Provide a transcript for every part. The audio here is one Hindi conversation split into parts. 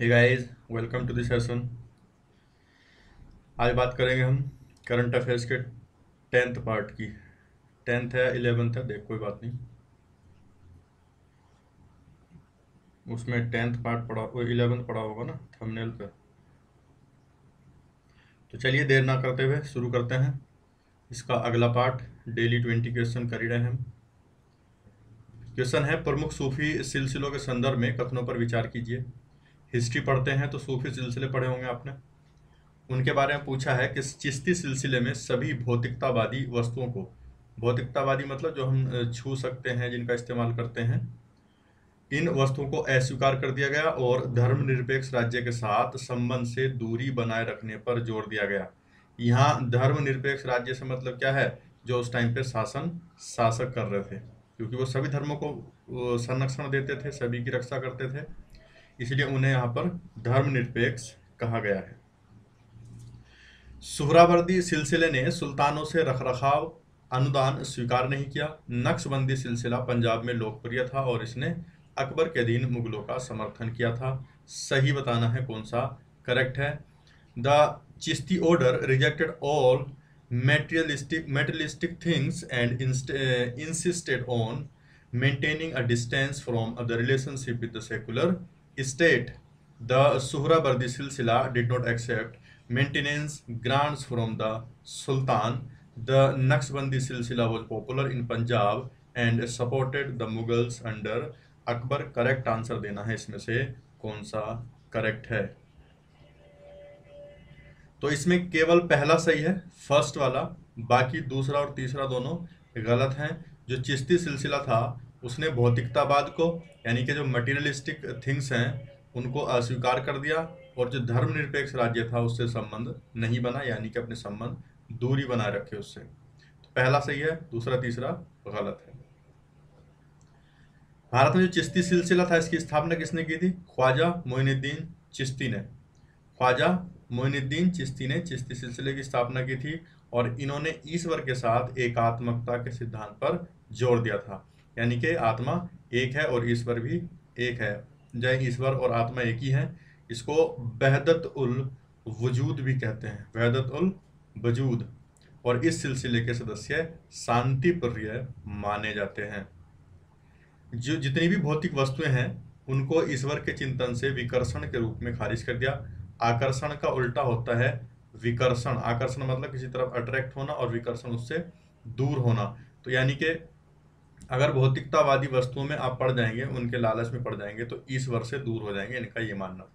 Hey guys welcome to this session आज बात करेंगे हम करंट अफेयर्स के टेंथ पार्ट की। टेंथ है इलेवेंथ है, देख, कोई बात नहीं। उसमें टेंथ पार्ट पढ़ा, वो इलेवेंथ पढ़ा होगा ना थंबनेल पे। तो चलिए देर ना करते हुए शुरू करते हैं। इसका अगला पार्ट डेली ट्वेंटी क्वेश्चन कर ही रहे हैं क्वेश्चन है, प्रमुख सूफी सिलसिलों के संदर्भ में कथनों पर विचार कीजिए। हिस्ट्री पढ़ते हैं तो सूफी सिलसिले पढ़े होंगे आपने। उनके बारे में पूछा है कि चिश्ती सिलसिले में सभी भौतिकतावादी वस्तुओं को, भौतिकतावादी मतलब जो हम छू सकते हैं, जिनका इस्तेमाल करते हैं, इन वस्तुओं को अस्वीकार कर दिया गया और धर्मनिरपेक्ष राज्य के साथ संबंध से दूरी बनाए रखने पर ज़ोर दिया गया। यहाँ धर्मनिरपेक्ष राज्य से मतलब क्या है? जो उस टाइम पे शासन, शासक कर रहे थे, क्योंकि वो सभी धर्मों को संरक्षण देते थे, सभी की रक्षा करते थे। इसलिए उन्हें यहाँ पर धर्मनिरपेक्ष कहा गया है। सुहरावर्दी सिलसिले ने सुल्तानों से रखरखाव अनुदान स्वीकार नहीं किया। नक्शबंदी सिलसिला पंजाब में लोकप्रिय था और इसने अकबर के अधीन मुगलों का समर्थन किया था। सही बताना है कौन सा? करेक्ट है। The Chishti order rejected all materialistic materialistic things and inst- uh, insisted on maintaining a distance relationship with the secular state the Suhrawardi silsila did not accept maintenance grants from the sultan the Naqshbandi silsila was popular in Punjab and supported the Mughals under Akbar correct answer देना है इसमें से कौन सा करेक्ट है? तो इसमें केवल पहला सही है फ़र्स्ट वाला। बाकी दूसरा और तीसरा दोनों गलत हैं। जो चिश्ती सिलसिला था उसने भौतिकतावाद को, यानी कि जो मटीरियलिस्टिक थिंग्स हैं, उनको अस्वीकार कर दिया और जो धर्मनिरपेक्ष राज्य था, उससे संबंध नहीं बना, यानी कि अपने संबंध दूरी बनाए रखे उससे। तो पहला सही है, दूसरा, तीसरा गलत है। भारत में जो चिश्ती सिलसिला था, इसकी स्थापना किसने की थी? ख्वाजा मोइनुद्दीन चिश्ती ने। ख्वाजा मोइनुद्दीन चिश्ती ने चिश्ती सिलसिले की स्थापना की थी और इन्होंने ईश्वर के साथ एकात्मकता के सिद्धांत पर ज़ोर दिया था। यानी कि आत्मा एक है और ईश्वर भी एक है। जय ईश्वर और आत्मा एक ही है। इसको बहदत उल वजूद भी कहते हैं। वहदत उल वजूद। और इस सिलसिले के सदस्य शांति प्रिय माने जाते हैं। जो जितनी भी भौतिक वस्तुएँ हैं, उनको ईश्वर के चिंतन से विकर्षण के रूप में खारिज कर दिया। आकर्षण का उल्टा होता है विकर्षण। आकर्षण मतलब किसी तरफ़ अट्रैक्ट होना और विकर्षण उससे दूर होना। तो यानी कि अगर भौतिकतावादी वस्तुओं में आप पड़ जाएँगे, उनके लालच में पड़ जाएँगे तो ईश्वर से दूर हो जाएँगे, इनका ये मानना।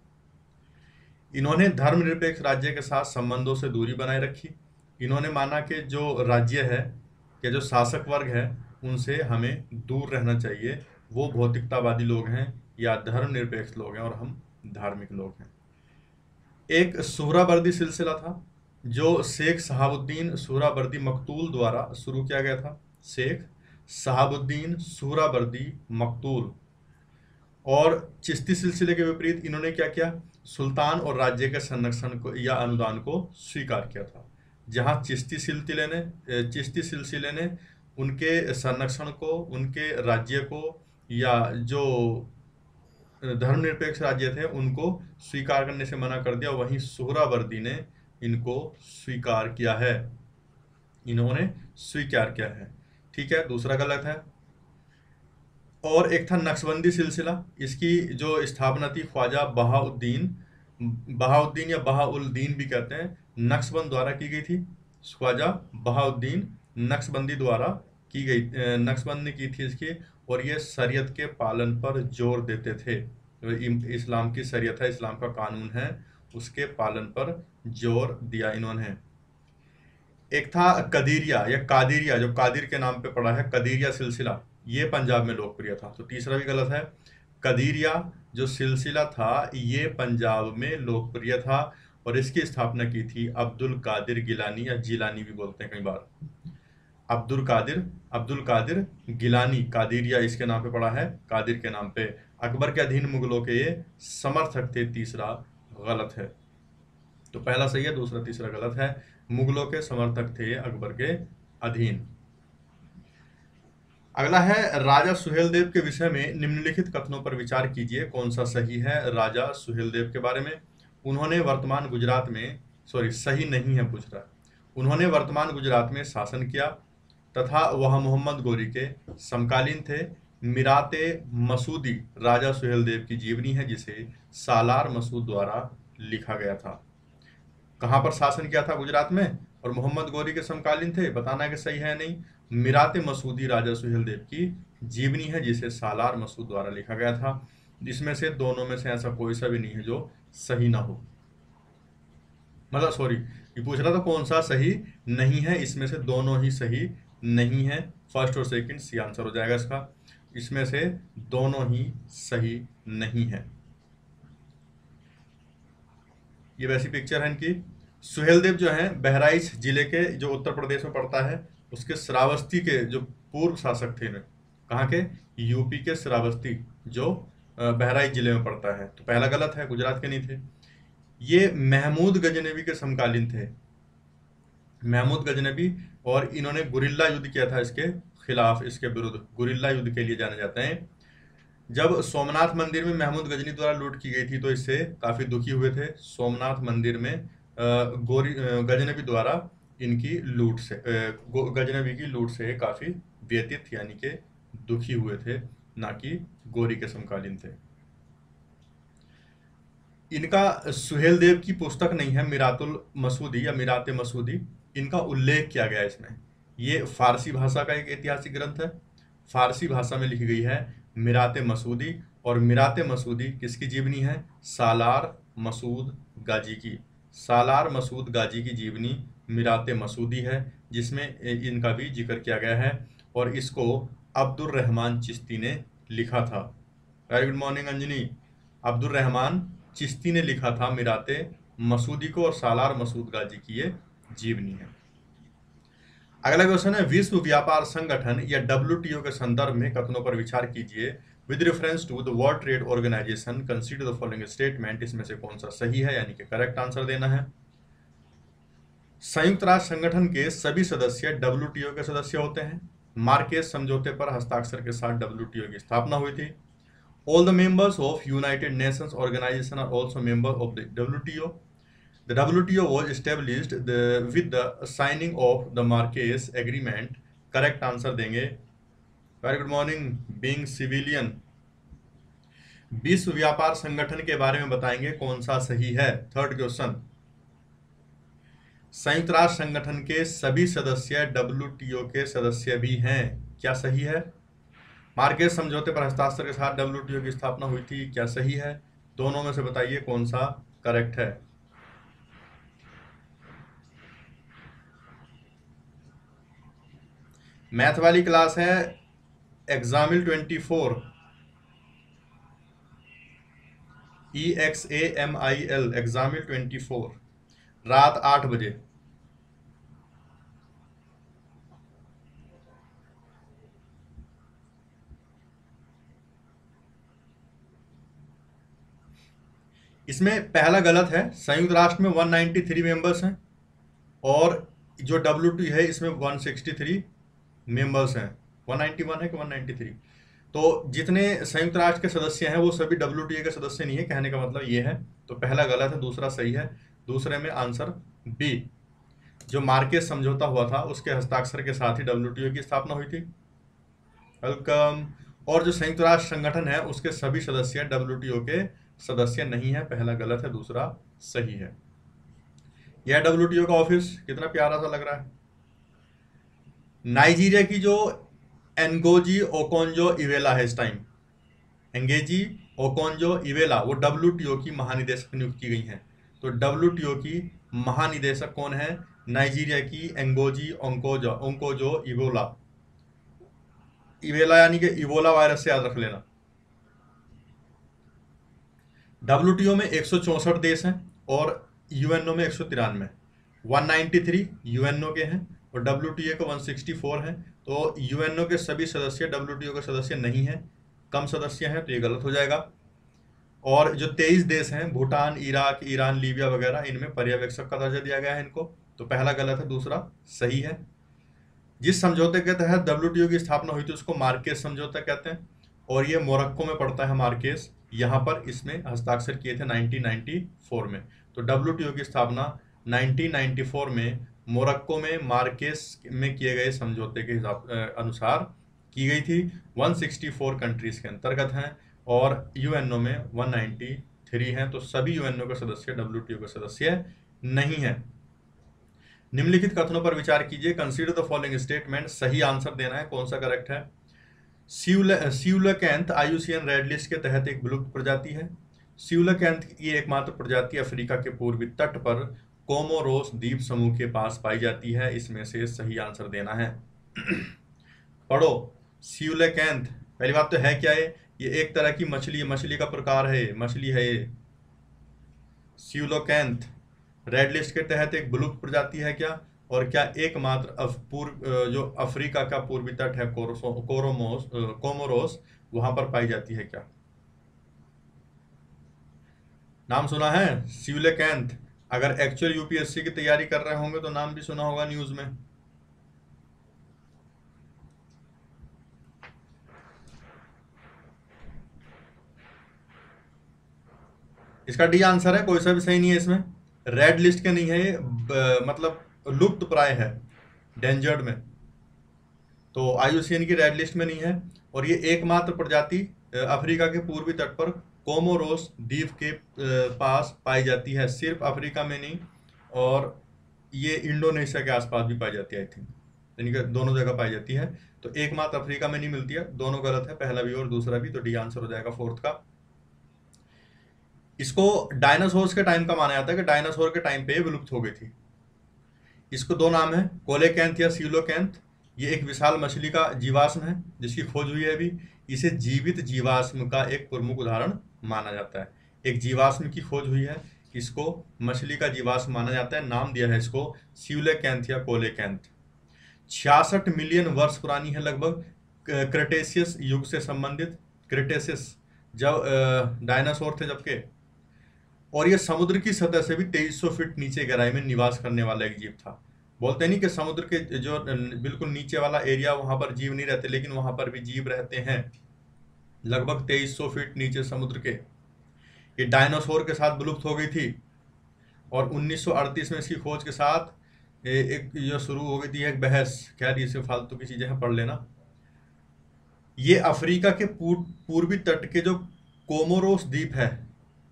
इन्होंने धर्मनिरपेक्ष राज्य के साथ संबंधों से दूरी बनाए रखी। इन्होंने माना कि जो राज्य है या जो शासक वर्ग है, उनसे हमें दूर रहना चाहिए। वो भौतिकतावादी लोग हैं या धर्मनिरपेक्ष लोग हैं और हम धार्मिक लोग हैं। एक सूहरावर्दी सिलसिला था, जो शेख शहाबुद्दीन सूहरावर्दी मकतूल द्वारा शुरू किया गया था। शेख शहाबुद्दीन सूहरावर्दी मकतूल। और चिश्ती सिलसिले के विपरीत इन्होंने क्या किया? सुल्तान और राज्य के संरक्षण को या अनुदान को स्वीकार किया था। जहाँ चिश्ती सिलसिले ने चिश्ती सिलसिले ने उनके संरक्षण को, उनके राज्य को या जो धर्मनिरपेक्ष राज्य थे, उनको स्वीकार करने से मना कर दिया। वहीं सुहरावर्दी ने इनको स्वीकार किया है। इन्होंने स्वीकार किया है। ठीक है, दूसरा गलत है। और एक था नक्शबंदी सिलसिला, इसकी जो स्थापना थी ख्वाजा बहाउद्दीन बहाउद्दीन या बहाउद्दीन भी कहते हैं नक्शबंद द्वारा की गई थी। ख्वाजा बहाउद्दीन नक्शबंदी द्वारा की गई नक्शबंद ने की थी इसकी, और ये शरीयत के पालन पर ज़ोर देते थे। इस्लाम की शरीयत है, इस्लाम का कानून है, उसके पालन पर ज़ोर दिया इन्होंने। एक था कदीरिया, या कादिरिया जो कादिर के नाम पे पड़ा है, कदीरिया सिलसिला, ये पंजाब में लोकप्रिय था। तो तीसरा भी गलत है, कदीरिया जो सिलसिला था, ये पंजाब में लोकप्रिय था और इसकी स्थापना की थी अब्दुल कादिर गिलानी, या जिलानी भी बोलते हैं कई बार। अब्दुल कादिर अब्दुल कादिर गिलानी, कादिरिया इसके नाम पे पड़ा है, कादिर के नाम पे। अकबर के अधीन मुगलों के ये समर्थक थे, तीसरा गलत है। तो पहला सही है, दूसरा तीसरा गलत है। मुगलों के समर्थक थे अकबर के अधीन। अगला है, राजा सुहेल देव के विषय में निम्नलिखित कथनों पर विचार कीजिए। कौन सा सही है राजा सुहेल देव के बारे में? उन्होंने वर्तमान गुजरात में सॉरी सही नहीं है पूछ रहा उन्होंने वर्तमान गुजरात में शासन किया तथा वह मोहम्मद गोरी के समकालीन थे। मिराते मसूदी, राजा सुहेल देव की जीवनी है, जिसे सालार मसूद द्वारा लिखा गया था। कहाँ पर शासन किया था गुजरात में? और मोहम्मद गौरी के समकालीन थे? बताना कि सही है नहीं। मिरात मसूदी राजा सुहेल देव की जीवनी है, जिसे सालार मसूद द्वारा लिखा गया था। जिसमें से दोनों में से ऐसा कोई सा भी नहीं है जो सही ना हो। मतलब सॉरी ये पूछ रहा था कौन सा सही नहीं है? इसमें से दोनों ही सही नहीं है। फ़र्स्ट और सेकंड सी आंसर हो जाएगा इसका। इसमें से दोनों ही सही नहीं है। ये वैसी पिक्चर है इनकी। सुहेलदेव जो है, बहराइच ज़िले के जो उत्तर प्रदेश में पड़ता है, उसके श्रावस्ती के जो पूर्व शासक थे कहाँ के? यूपी के श्रावस्ती, जो बहराइच ज़िले में पड़ता है। तो पहला गलत है, गुजरात के नहीं थे। ये महमूद गजनबी के समकालीन थे। महमूद गजनबी और इन्होंने गुरिल्ला युद्ध किया था इसके खिलाफ, इसके विरुद्ध। गुरिल्ला युद्ध के लिए जाने जाते हैं। जब सोमनाथ मंदिर में महमूद गजनी द्वारा लूट की गई थी तो इससे काफ़ी दुखी हुए थे सोमनाथ मंदिर में गोरी गजनबी द्वारा इनकी लूट से गजनबी की लूट से काफ़ी व्यतीत, यानी के दुखी हुए थे, ना कि गोरी के समकालीन थे। इनका सुहेल देव की पुस्तक नहीं है, मिरातुल मसूदी या मिरात मसूदी, इनका उल्लेख किया गया इसमें। ये फारसी भाषा का एक ऐतिहासिक ग्रंथ है। फारसी भाषा में लिखी गई है मिरात मसूदी और मिरात मसूदी किसकी जीवनी है? सालार मसूद गाजी की। सालार मसूद गाजी की जीवनी मिरात मसूदी है, जिसमें इनका भी ज़िक्र किया गया है और इसको अब्दुल रहमान चिश्ती ने लिखा था। Very good morning Anjani. Abdul Rahman Chishti ने लिखा था मिराते मसूदी को और सालार मसूद गाजी की ये जीवनी है। अगला क्वेश्चन है, विश्व व्यापार संगठन या डब्ल्यूटीओ के संदर्भ में कथनों पर विचार कीजिए। With reference to the world trade organisation consider the following statement इसमें से कौन सा सही है, यानी कि करेक्ट आंसर देना है। संयुक्त राष्ट्र संगठन के सभी सदस्य डब्ल्यू के सदस्य होते हैं। मार्केस समझौते पर हस्ताक्षर के साथ डब्ल्यू की स्थापना हुई थी। All the members of United Nations organisation are also member of the W The WTO was established the, with the signing of the Marquez Agreement. Correct answer देंगे। Very good morning being civilian विश्व व्यापार संगठन के बारे में बताएँगे कौन सा सही है। थर्ड क्वेश्चन संयुक्त राष्ट्र संगठन के सभी सदस्य डब्ल्यूटीओ के सदस्य भी हैं। क्या सही है? मार्केट समझौते पर हस्ताक्षर के साथ डब्ल्यू की स्थापना हुई थी। क्या सही है? दोनों में से बताइए कौन सा करेक्ट है। मैथ वाली क्लास है Examil twenty four E X A M I L Examil twenty four रात आठ बजे। इसमें पहला गलत है, संयुक्त राष्ट्र में 193 मेंबर्स हैं, और जो डब्ल्यूटी है, इसमें 163 मेंबर्स हैं। 191 है कि 193 तो जितने संयुक्त राष्ट्र के सदस्य हैं, वो सभी डब्ल्यू के सदस्य नहीं है, कहने का मतलब ये है। तो पहला गलत है, दूसरा सही है। दूसरे में आंसर बी। जो मार्केट समझौता हुआ था, उसके हस्ताक्षर के साथ ही डब्ल्यू की स्थापना हुई थी। वेलकम। और जो संयुक्त राष्ट्र संगठन है, उसके सभी सदस्य डब्ल्यू के सदस्य नहीं है। पहला गलत है, दूसरा सही है। यह डब्ल्यू का ऑफ़िस कितना प्यारा सा लग रहा है। नाइजीरिया की जो एनगोजी ओकोंजो इवेला है इस टाइम एंगेजी ओकोंजो इवेला, वो डब्ल्यूटीओ की महानिदेशक नियुक्त की गई हैं। तो डब्ल्यूटीओ की महानिदेशक कौन है? नाइजीरिया की एंगोजी ओंकोजो ओंकोजो इवोला। इवेला यानी कि इवोला वायरस से याद रख लेना। डब्ल्यूटीओ में एक देश हैं और यूएनओ में एक सौ तिरानवे। वन नाइन्टी थ्री यूएनओ के हैं और डब्ल्यू सिक्सटी फोर है तो यूएनओ के सभी सदस्य डब्ल्यू टी ओ के सदस्य नहीं हैं। कम सदस्य हैं तो ये गलत हो जाएगा। और जो तेईस देश हैं, भूटान, इराक, ईरान, लीबिया वगैरह, इनमें पर्यवेक्षक का दर्जा दिया गया है इनको। तो पहला गलत है, दूसरा सही है। जिस समझौते के तहत डब्ल्यू की स्थापना हुई थी, उसको मार्केस समझौता कहते हैं। और ये मोरक्को में पड़ता है मार्केस। यहाँ पर इसमें हस्ताक्षर किए थे 1994 में। तो डब्ल्यूटीओ की स्थापना 1994 में मोरक्को में मार्केस में किए गए समझौते के हिसाब अनुसार की गई थी। 164 कंट्रीज़ के अंतर्गत हैं और यूएनओ में 193 हैं तो सभी यूएनओ के सदस्य डब्ल्यू के सदस्य नहीं है। निम्नलिखित कथनों पर विचार कीजिए। कंसीडर द फॉलोइंग स्टेटमेंट सही आंसर देना है। कौन सा करेक्ट है? सिउलकैंथ आयुसियन रेड लिस्ट के तहत एक विलुप्त प्रजाति है। सिउलकैंथ की एकमात्र प्रजाति अफ्रीका के पूर्वी तट पर कोमोरोस द्वीप समूह के पास पाई जाती है, इसमें से सही आंसर देना है। पढ़ो। सिउलकैंथ पहली बात तो है क्या है ये एक तरह की मछली मछली का प्रकार है, मछली है ये। सिउलोकैंथ रेड लिस्ट के तहत एक विलुप्त प्रजाति है क्या? और क्या एकमात्र पूर्व जो अफ्रीका का पूर्वी तट है कोरोमोस कोमोरोस, वहाँ पर पाई जाती है क्या? नाम सुना है? सिवलेकैंथ अगर एक्चुअल यूपीएससी की तैयारी कर रहे होंगे तो नाम भी सुना होगा न्यूज़ में। इसका डी आंसर है, कोई सा भी सही नहीं है इसमें। रेड लिस्ट के नहीं है ये मतलब लुप्त प्राय है डेंजर्ड में। तो आयुसियन की रेड लिस्ट में नहीं है, और ये एकमात्र प्रजाति अफ्रीका के पूर्वी तट पर कोमोरोस द्वीप के पास पाई जाती है। सिर्फ़ अफ्रीका में नहीं, और ये इंडोनेशिया के आसपास भी पाई जाती है आई थिंक यानी कि दोनों जगह पाई जाती है। तो एकमात्र अफ्रीका में नहीं मिलती है, दोनों गलत है, पहला भी और दूसरा भी तो डी आंसर हो जाएगा फोर्थ का। इसको डायनासोर्स के टाइम का माना जाता है कि डायनासोर के टाइम पे विलुप्त हो गई थी। इसको दो नाम है, कोलेकैंथ या सीलोकैंथ। ये एक विशाल मछली का जीवाश्म है, जिसकी खोज हुई है अभी। इसे जीवित जीवाश्म का एक प्रमुख उदाहरण माना जाता है। एक जीवाश्म की खोज हुई है इसको मछली का जीवाश्म माना जाता है। नाम दिया है इसको सीलेकैंथ या कोलेकैंथ। छियासठ मिलियन वर्ष पुरानी है लगभग। क्रेटेशियस युग से संबंधित। क्रेटेशियस जब डायनासोर थे जबकि। और यह समुद्र की सतह से भी 2300 फीट नीचे गहराई में निवास करने वाला एक जीव था। बोलते नहीं कि समुद्र के जो बिल्कुल नीचे वाला एरिया वहाँ पर जीव नहीं रहते, लेकिन वहाँ पर भी जीव रहते हैं। लगभग 2300 फीट नीचे समुद्र के। ये डायनासोर के साथ विलुप्त हो गई थी और 1938 में इसकी खोज के साथ एक जो शुरू हो गई थी, एक बहस। खैर इसे फालतू की चीज़ें हैं, पढ़ लेना। ये अफ्रीका के पूर्वी तट के जो कोमोरोस द्वीप है,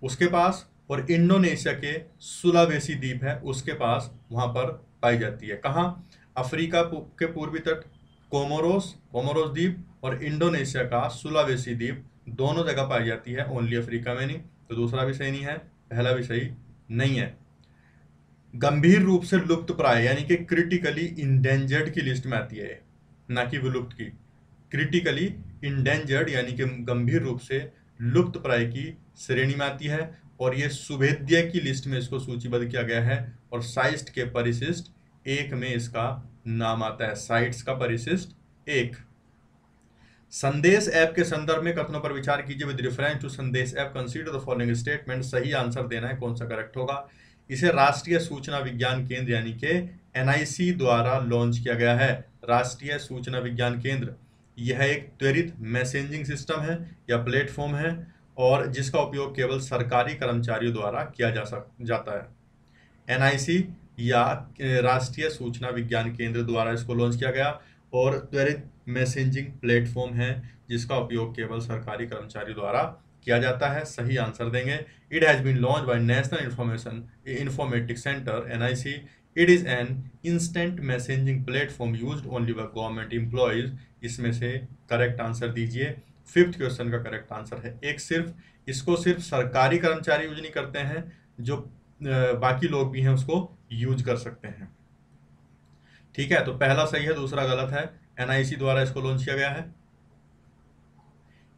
उसके पास और इंडोनेशिया के सुलावेसी द्वीप है, उसके पास वहाँ पर पाई जाती है। कहाँ? अफ्रीका के पूर्वी तट। कोमोरोस कोमोरोस द्वीप और इंडोनेशिया का सुलावेसी द्वीप दोनों जगह पाई जाती है ओनली अफ्रीका में नहीं तो दूसरा भी सही नहीं है, पहला भी सही नहीं है। गंभीर रूप से लुप्त प्राय, यानी कि क्रिटिकली इंडेंजर्ड की लिस्ट में आती है, ना कि विलुप्त की। क्रिटिकली इंडेंजर्ड यानी कि गंभीर रूप से लुप्त प्राय की श्रेणी में आती है, और ये सुभेद्य की लिस्ट में इसको सूचीबद्ध किया गया है, और साइस्ट के परिशिष्ट एक में इसका नाम आता है, साइट्स का परिशिष्ट एक। संदेश ऐप के संदर्भ में कथनों पर विचार कीजिए with reference to Sandes app consider the following statement सही आंसर देना है, कौन सा करेक्ट होगा? इसे राष्ट्रीय सूचना विज्ञान केंद्र यानी कि एनआईसी द्वारा लॉन्च किया गया है, राष्ट्रीय सूचना विज्ञान केंद्र। यह एक त्वरित मैसेजिंग सिस्टम है, या प्लेटफॉर्म है, और जिसका उपयोग केवल सरकारी कर्मचारियों द्वारा किया जा सक, जाता है। एनआईसी या राष्ट्रीय सूचना विज्ञान केंद्र द्वारा इसको लॉन्च किया गया और त्वरित मैसेजिंग प्लेटफॉर्म है, जिसका उपयोग केवल सरकारी कर्मचारी द्वारा किया जाता है। सही आंसर देंगे। It has been launch by national information informatic centre NIC it is an instant messaging platform use only by government employees इसमें से करेक्ट आंसर दीजिए। फिफ्थ क्वेश्चन का करेक्ट आंसर है। एक सिर्फ़, इसको सिर्फ़ सरकारी कर्मचारी यूज़ नहीं करते हैं, जो बाकी लोग भी हैं उसको यूज़ कर सकते हैं। ठीक है तो पहला सही है, दूसरा गलत है। एनआईसी द्वारा इसको लॉन्च किया गया है।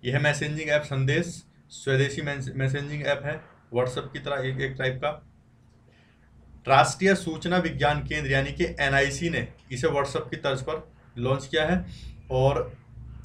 यह मैसेजिंग ऐप संदेश, स्वदेशी मैसेजिंग ऐप है व्हाट्सएप की तरह एक एक टाइप का। राष्ट्रीय सूचना विज्ञान केंद्र, यानी कि एनआईसी ने इसे व्हाट्सएप की तर्ज पर लॉन्च किया है और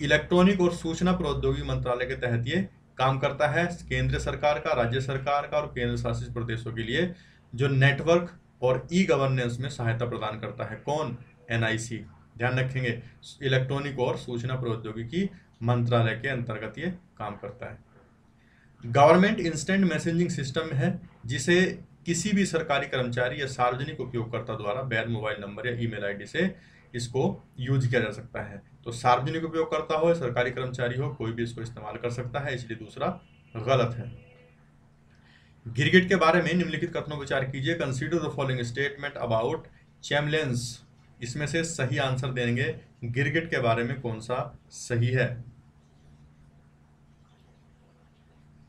इलेक्ट्रॉनिक और सूचना प्रौद्योगिकी मंत्रालय के तहत ये काम करता है केंद्र सरकार का, राज्य सरकार का और केंद्र शासित प्रदेशों के लिए, जो नेटवर्क और ई गवर्नेंस में सहायता प्रदान करता है। कौन? एनआईसी ध्यान रखेंगे इलेक्ट्रॉनिक और सूचना प्रौद्योगिकी मंत्रालय के अंतर्गत ये काम करता है। गवर्नमेंट इंस्टेंट मैसेजिंग सिस्टम है, जिसे किसी भी सरकारी कर्मचारी या सार्वजनिक उपयोगकर्ता द्वारा वैध मोबाइल नंबर या ईमेल आईडी से इसको यूज़ किया जा सकता है। तो सार्वजनिक उपयोगकर्ता हो सरकारी कर्मचारी हो, कोई भी इसको इस्तेमाल कर सकता है, इसलिए दूसरा गलत है। गिरगिट के बारे में निम्नलिखित कथनों विचार कीजिए। Consider the following statement about chameleons इसमें से सही आंसर देंगे गिरगिट के बारे में कौन सा सही है।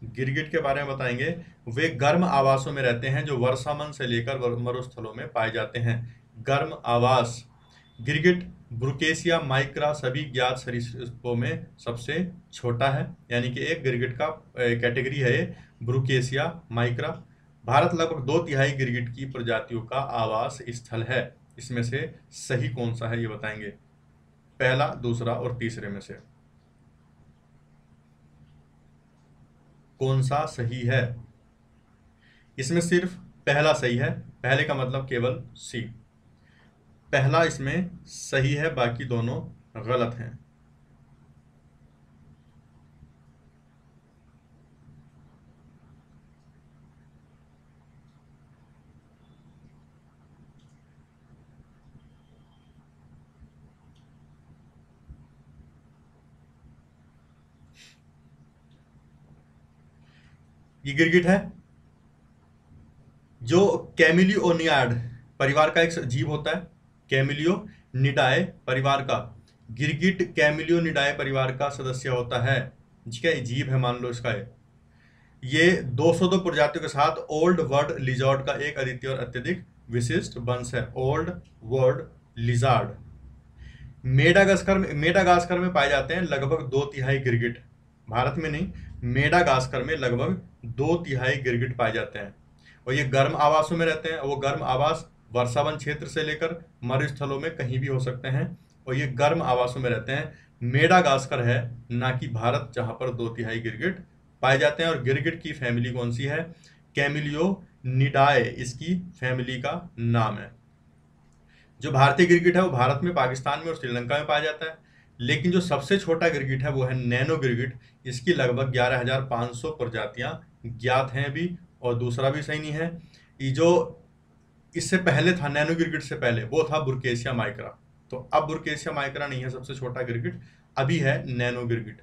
गिरगिट के बारे में बताएँगे, वे गर्म आवासों में रहते हैं, जो वर्षामन से लेकर मरुस्थलों में पाए जाते हैं। गर्म आवास। गिरगिट ब्रुकेसिया माइक्रा सभी ज्ञात सरीसृपों में सबसे छोटा है, यानी कि एक गिरगिट का कैटेगरी है ब्रुकेसिया माइक्रा। भारत लगभग दो तिहाई गिरगिट की प्रजातियों का आवास स्थल है। इसमें से सही कौन सा है ये बताएँगे। पहला, दूसरा और तीसरे में से। कौन सा सही है? इसमें सिर्फ़ पहला सही है, पहले का मतलब केवल सी। पहला इसमें सही है, बाकी दोनों गलत हैं। ये गिरगिट है, जो कैमिलियोनियाड परिवार का एक जीव होता है। कैमिलियो निडाए परिवार का। गिरगिट कैमिलियो निडाए परिवार का सदस्य होता है। ठीक है जीव है, मान लो इसका है ये 202 प्रजातियों के साथ ओल्ड वर्ड लिजॉर्ड का एक अद्वितीय और अत्यधिक विशिष्ट वंश है। Old world lizard. मेडागास्कर में मेडागास्कर में पाए जाते हैं लगभग दो तिहाई गिरगिट। भारत में नहीं, मेडागास्कर में लगभग दो तिहाई गिरगिट पाए जाते हैं। और ये गर्म आवासों में रहते हैं वो गर्म आवास वर्षावन क्षेत्र से लेकर मरुस्थलों में कहीं भी हो सकते हैं और ये गर्म आवासों में रहते हैं। मेडागास्कर है ना कि भारत जहाँ पर दो तिहाई गिरगिट पाए जाते हैं। और गिरगिट की फैमिली कौन सी है? कैमिलियो निडाए इसकी फैमिली का नाम है। जो भारतीय गिरगिट है वो भारत में पाकिस्तान में और श्रीलंका में पाया जाता है। लेकिन जो सबसे छोटा गिरगिट है वो है नैनो गिरगिट। इसकी लगभग 11,500 प्रजातियाँ ज्ञात हैं अभी और दूसरा भी सही नहीं है। ये जो इससे पहले था, नैनो गिरगिट से पहले, वो था बुरकेशिया माइक्रा। तो अब बुरकेशिया माइक्रा नहीं है, सबसे छोटा गिरगिट अभी है नैनो गिरगिट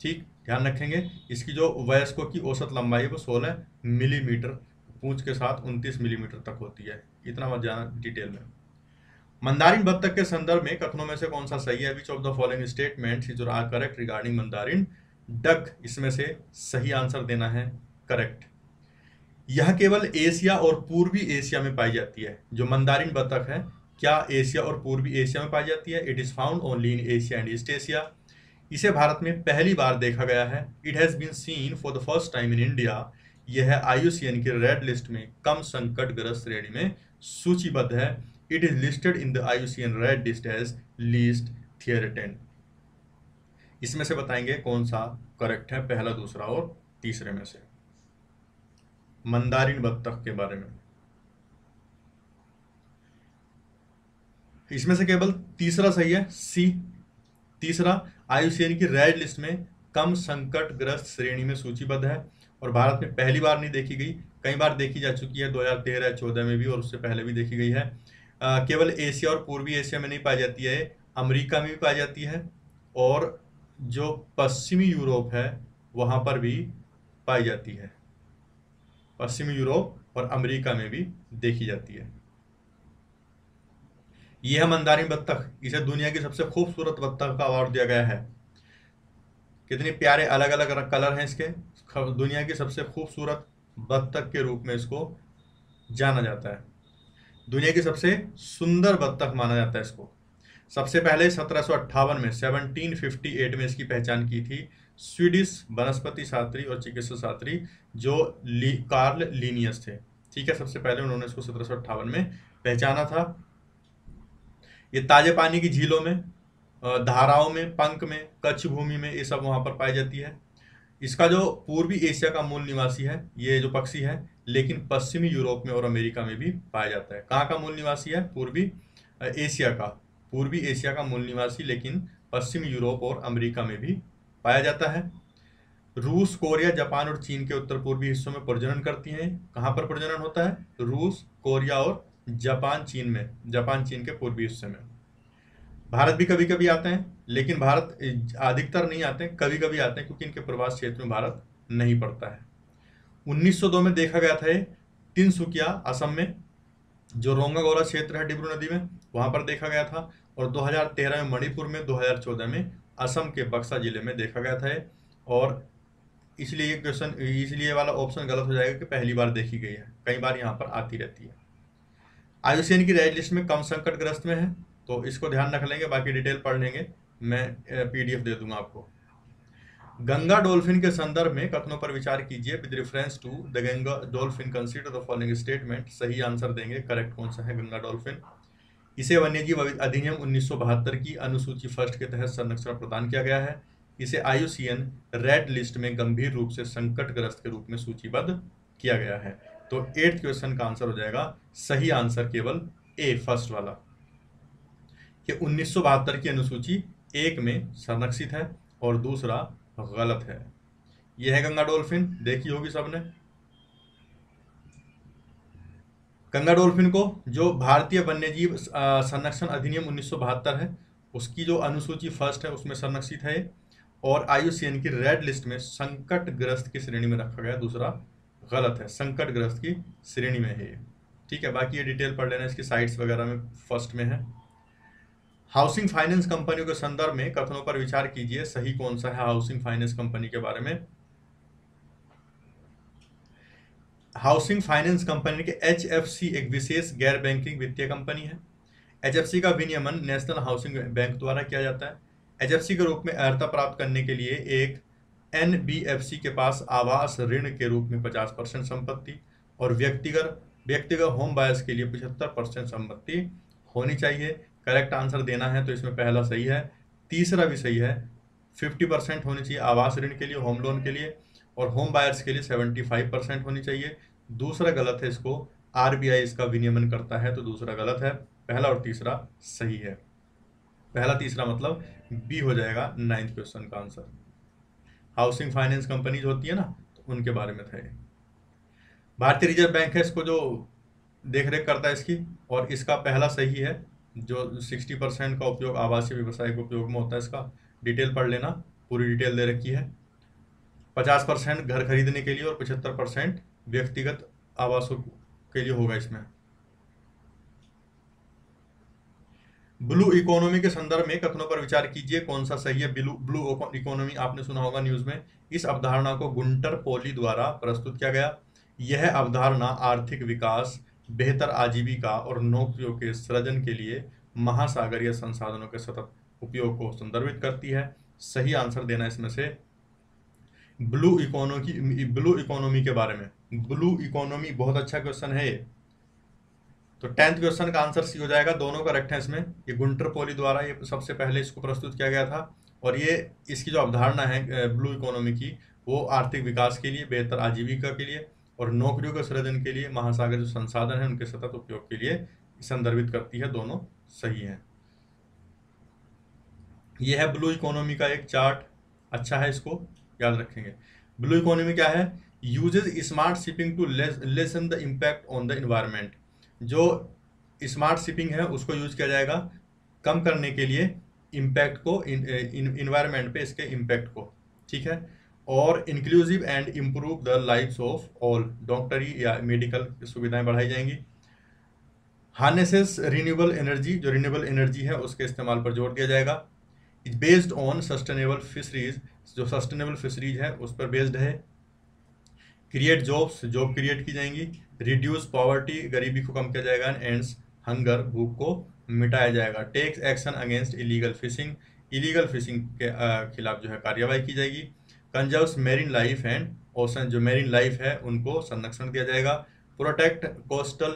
ठीक, ध्यान रखेंगे, इसकी जो वयस्कों की औसत लंबाई वो सोलह मिलीमीटर, पूंछ के साथ उनतीस मिलीमीटर तक होती है। इतना मत जाना डिटेल में। मंदारिन बत्तख के संदर्भ में कथनों में से कौन सा सही है? Which of the following statement is are correct regarding mandarin? Duck इसमें से सही आंसर देना है करेक्ट यह केवल एशिया और पूर्वी एशिया में पाई जाती है, जो मंदारिन बत्तख है। क्या एशिया और पूर्वी एशिया में पाई जाती है? It is found only in Asia and East Asia इसे भारत में पहली बार देखा गया है। It has been seen for the first time in India यह है आयुसीएन की रेड लिस्ट में कम संकटग्रस्त श्रेणी में सूचीबद्ध है। It is listed in the IUCN Red list as least threatened. इसमें से बताएँगे कौन सा करेक्ट है, पहला, दूसरा और तीसरे में से। मंदारिन बत्तख के बारे में। इसमें से केवल तीसरा सही है, सी। तीसरा आयुसीएन की रेड लिस्ट में कम संकटग्रस्त श्रेणी में सूचीबद्ध है और भारत में पहली बार नहीं देखी गई, कई बार देखी जा चुकी है 2013 14 में भी और उससे पहले भी देखी गई है। केवल एशिया और पूर्वी एशिया में नहीं पाई जाती है, अमेरिका में भी पाई जाती है और जो पश्चिमी यूरोप है, वहाँ पर भी पाई जाती है। पश्चिमी यूरोप और अमेरिका में भी देखी जाती है। यह है मंदारी बत्तख। इसे दुनिया की सबसे खूबसूरत बत्तख का अवार्ड दिया गया है। कितने प्यारे अलग अलग कलर हैं इसके। दुनिया की सबसे खूबसूरत बत्तख के रूप में इसको जाना जाता है। दुनिया की सबसे सुंदर बत्तख माना जाता है इसको। सबसे पहले सत्रह सौ अट्ठावन में 1758 में इसकी पहचान की थी। स्वीडिश वनस्पति शास्त्री और चिकित्सा शास्त्री जो ली, कार्ल लीनियस थे। ठीक है सबसे पहले उन्होंने इसको सत्रह में पहचाना था। ये ताजे पानी की झीलों में धाराओं में पंख में कच्छ भूमि में ये सब वहाँ पर पाई जाती है। इसका जो पूर्वी एशिया का मूल निवासी है ये जो पक्षी है लेकिन पश्चिमी यूरोप में और अमेरिका में भी पाया जाता है। कहाँ का मूल निवासी है? पूर्वी एशिया का। पूर्वी एशिया का मूल निवासी लेकिन पश्चिमी यूरोप और अमेरिका में भी पाया जाता है। रूस, कोरिया, जापान और चीन के उत्तर पूर्वी हिस्सों में प्रजनन करती हैं। कहाँ पर प्रजनन होता है? रूस, कोरिया और जापान, चीन में, जापान, चीन के पूर्वी हिस्से में। भारत भी कभी कभी आते हैं, लेकिन भारत अधिकतर नहीं आते कभी कभी आते हैं, क्योंकि इनके प्रवास क्षेत्र में भारत नहीं पड़ता है। 1902 में देखा गया था तिनसुकिया, असम में, जो रोंगागोला क्षेत्र है डिब्रू नदी में, वहाँ पर देखा गया था, और 2013 में मणिपुर में 2014 में असम के बक्सा ज़िले में देखा गया था और इसलिए ये क्वेश्चन इसलिए वाला ऑप्शन गलत हो जाएगा कि पहली बार देखी गई है। कई बार यहाँ पर आती रहती है। आयुसीएन की रेड लिस्ट में कम संकटग्रस्त में है तो इसको ध्यान रख लेंगे, बाकी डिटेल पढ़ लेंगे। मैं पीडीएफ दे दूँगा आपको। गंगा डॉल्फिन के संदर्भ में कथनों पर विचार कीजिए with reference to the Ganga dolphin consider the following statement सही आंसर देंगे करेक्ट कौन सा है गंगा डॉल्फिन? इसे वन्यजीव अधिनियम उन्नीस सौ बहत्तर की अनुसूची फ़र्स्ट के तहत संरक्षण प्रदान किया गया है। इसे आयुसीएन रेड लिस्ट में गंभीर रूप से संकटग्रस्त के रूप में सूचीबद्ध किया गया है। तो एट्थ क्वेश्चन का आंसर हो जाएगा, सही आंसर केवल ए, फ़र्स्ट वाला। कि उन्नीस सौ बहत्तर की अनुसूची एक में संरक्षित है और दूसरा गलत है। यह है गंगा डॉल्फिन, देखी होगी सबने? गंगा डोल्फिन को, जो भारतीय वन्यजीव संरक्षण अधिनियम उन्नीस सौ बहत्तर है, उसकी जो अनुसूची फ़र्स्ट है, उसमें संरक्षित है और आयुसीएन की रेड लिस्ट में संकटग्रस्त की श्रेणी में रखा गया, दूसरा गलत है, संकटग्रस्त की श्रेणी में है ये। ठीक है, बाकी ये डिटेल पढ़ लेना, इसकी साइट्स वगैरह में फ़र्स्ट में है। हाउसिंग फाइनेंस कंपनियों के संदर्भ में कथनों पर विचार कीजिए, सही कौन सा है हाउसिंग फाइनेंस कंपनी के बारे में। हाउसिंग फाइनेंस कंपनी के एचएफसी एक विशेष गैर बैंकिंग वित्तीय कंपनी है। एचएफसी का विनियमन नेशनल हाउसिंग बैंक द्वारा किया जाता है। एचएफसी के रूप में अर्हता प्राप्त करने के लिए एक एनबीएफसी के पास आवास ऋण के रूप में 50 परसेंट संपत्ति और व्यक्तिगत व्यक्तिगत होम बायर्स के लिए 75 परसेंट संपत्ति होनी चाहिए। करेक्ट आंसर देना है तो इसमें पहला सही है। तीसरा भी सही है। फिफ्टी परसेंट होनी चाहिए आवास ऋण के लिए, होम लोन के लिए। और होम बायर्स के लिए सेवेंटी फाइव परसेंट होनी चाहिए। दूसरा गलत है इसको आरबीआई इसका विनियमन करता है तो दूसरा गलत है। पहला और तीसरा सही है। पहला तीसरा मतलब बी हो जाएगा नाइन्थ क्वेश्चन का आंसर हाउसिंग फाइनेंस कंपनीज़ होती है ना तो उनके बारे में था भारतीय रिज़र्व बैंक है इसको जो देख रेख करता है इसकी, और इसका पहला सही है, जो सिक्सटी परसेंट का उपयोग आवासीय व्यवसाय के उपयोग में होता है इसका। डिटेल पढ़ लेना, पूरी डिटेल दे रखी है। पचास परसेंट घर खरीदने के लिए और पचहत्तर परसेंट व्यक्तिगत आवासों के लिए होगा इसमें। ब्लू इकोनॉमी के संदर्भ में कथनों पर विचार कीजिए, कौन सा सही है? ब्लू ब्लू इकोनॉमी आपने सुना होगा न्यूज़ में। इस अवधारणा को गुंटर पोली द्वारा प्रस्तुत किया गया। यह अवधारणा आर्थिक विकास, बेहतर आजीविका और नौकरियों के सृजन के लिए महासागरीय संसाधनों के सतत उपयोग को संदर्भित करती है। सही आंसर देना इसमें से ब्लू इकोनॉमी ब्लू इकोनॉमी के बारे में। ब्लू इकोनॉमी बहुत अच्छा क्वेश्चन है ये। तो टेंथ क्वेश्चन का आंसर सी हो जाएगा दोनों का करेक्ट है इसमें ये गुंटर पोली द्वारा ये सबसे पहले इसको प्रस्तुत किया गया था। और ये, इसकी जो अवधारणा है ब्लू इकोनॉमी की, वो आर्थिक विकास के लिए, बेहतर आजीविका के लिए और नौकरियों के सृजन के लिए, महासागर जो संसाधन है, उनके सतत उपयोग के लिए संदर्भित करती है। दोनों सही है। यह है ब्लू इकोनॉमी का एक चार्ट अच्छा है इसको। याद रखेंगे। ब्लू इकोनॉमी क्या है? Uses smart shipping to lessen the impact on the environment जो स्मार्ट शिपिंग है, उसको यूज़ किया जाएगा कम करने के लिए इम्पैक्ट को इन्वायरमेंट पे इसके इम्पैक्ट को। ठीक है? और inclusive and improve the life of all डॉक्टरी या मेडिकल सुविधाएँ बढ़ाई जाएँगी। हार्नेसेस रिन्यूएबल एनर्जी जो रिन्यूएबल एनर्जी है, उसके इस्तेमाल पर ज़ोर दिया जाएगा। बेस्ड ऑन सस्टेनेबल फिशरीज जो सस्टेनेबल फिशरीज है, उस पर बेस्ड है। क्रिएट जॉब्स जॉब क्रिएट की जाएँगी। रिड्यूस पॉवर्टी गरीबी को कम किया जाएगा एंड्स हंगर भूख को मिटाया जाएगा। Takes action against illegal fishing illegal fishing के खिलाफ जो है कार्यवाही की जाएगी। Conserve marine life and ocean जो मेरीन लाइफ है, उनको संरक्षण दिया जाएगा। Protect coastal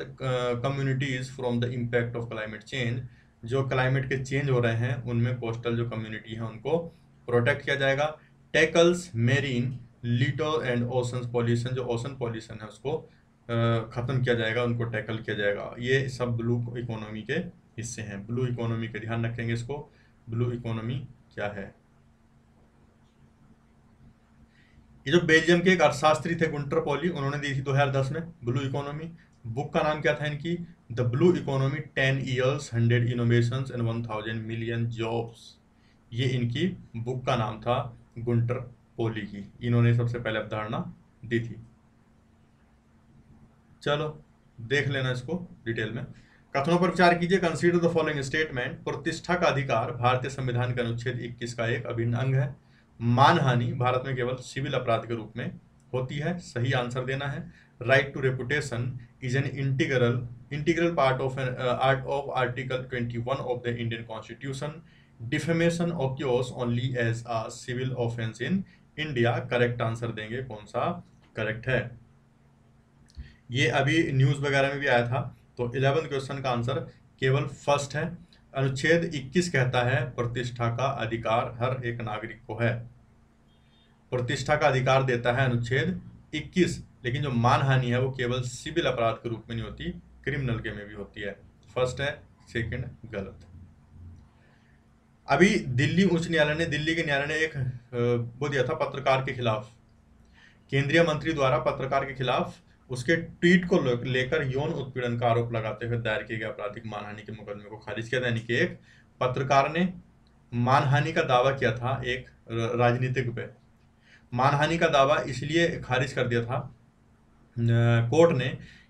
communities from the impact of climate change जो क्लाइमेट के चेंज हो रहे हैं, उनमें कोस्टल जो कम्युनिटी है, उनको प्रोटेक्ट किया जाएगा। Tackles, marine litter and ocean pollution, जो ओशन पॉल्यूशन है उसको ख़त्म किया जाएगा, उनको टैकल किया जाएगा। ये सब ब्लू इकोनॉमी के हिस्से हैं। ब्लू इकोनॉमी का ध्यान रखेंगे इसको। ब्लू इकोनॉमी क्या है? ये जो बेल्जियम के एक अर्थशास्त्री थे गुंटर पॉली, उन्होंने दी थी 2010 में ब्लू इकोनॉमी। बुक का नाम क्या था इनकी? The blue economy, ten years hundred innovation and one thousand million jobs. ये इनकी बुक का नाम था गुंटर पोली की। इन्होंने सबसे पहले अवधारणा दी थी। चलो, देख लेना इसको डिटेल में। कथनों पर विचार कीजिए। कंसीडर द फॉलोइंग स्टेटमेंट प्रतिष्ठा का अधिकार भारतीय संविधान के अनुच्छेद 21 का एक अभिन्न अंग है। मानहानि भारत में केवल सिविल अपराध के रूप में होती है। सही आंसर देना है। Right to reputation is an integral integral part of art of article 21 of the Indian constitution defamation occurs only as a civil offence in India correct answer देंगे कौन सा? करेक्ट है। ये अभी न्यूज़ वगैरह में भी आया था तो इलेवंथ क्वेश्चन का आंसर केवल फ़र्स्ट है। अनुच्छेद 21 कहता है, प्रतिष्ठा का अधिकार हर एक नागरिक को है। प्रतिष्ठा का अधिकार देता है अनुच्छेद 21 लेकिन जो मानहानि है वो केवल सिविल अपराध के रूप में नहीं होती क्रिमिनल के में भी होती है। फ़र्स्ट है सेकंड गलत। अभी दिल्ली, उच्च न्यायालय ने, दिल्ली के न्यायालय ने एक वो दिया था पत्रकार के खिलाफ। केंद्रीय मंत्री द्वारा पत्रकार के खिलाफ उसके ट्वीट को लेकर यौन उत्पीड़न का आरोप लगाते हुए दायर किए गए आपराधिक मानहानि के मुकदमे को खारिज किया यानी कि एक पत्रकार ने मानहानि का दावा किया था एक राजनीतिक पे। मानहानि का दावा इसलिए खारिज कर दिया था कोर्ट ने